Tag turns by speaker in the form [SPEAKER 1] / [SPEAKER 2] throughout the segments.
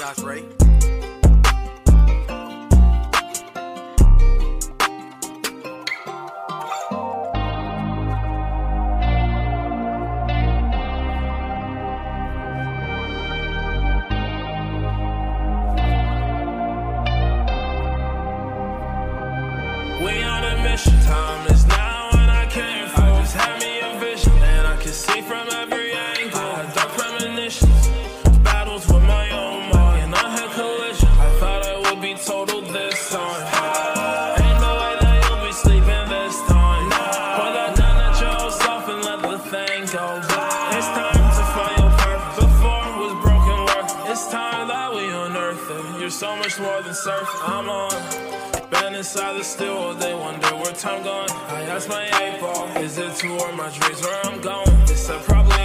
[SPEAKER 1] Josh Ray.
[SPEAKER 2] We on a mission. Time now, and I can't focus. Had me a vision, and I can see from every angle. I had dark premonitions, battles with my own so much more than surf. I'm on. Been inside the still all day, wonder where time gone. I asked my eight ball, is it toward my dreams where I'm going? It's a probably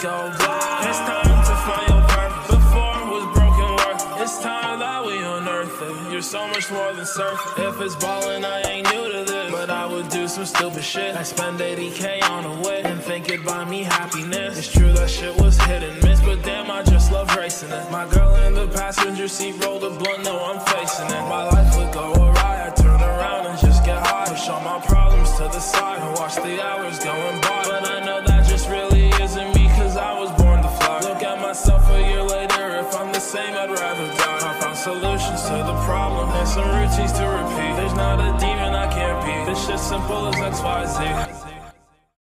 [SPEAKER 2] thing. It's time to find your purpose. Before it was broken work. It's time that we unearth it. You're so much more than surfing. If it's ballin', I ain't new to this. But I would do some stupid shit. I spend 80k on a whip and think it'd buy me happiness. It's true that shit was hit and miss, but damn, I just love racing it. My girl in the passenger seat rolled a blunt, no, I'm facing it. My life would go awry. I turn around I'd rather die. I found solutions to the problem and some routines to repeat. There's not a demon I can't beat. This shit's simple as XYZ.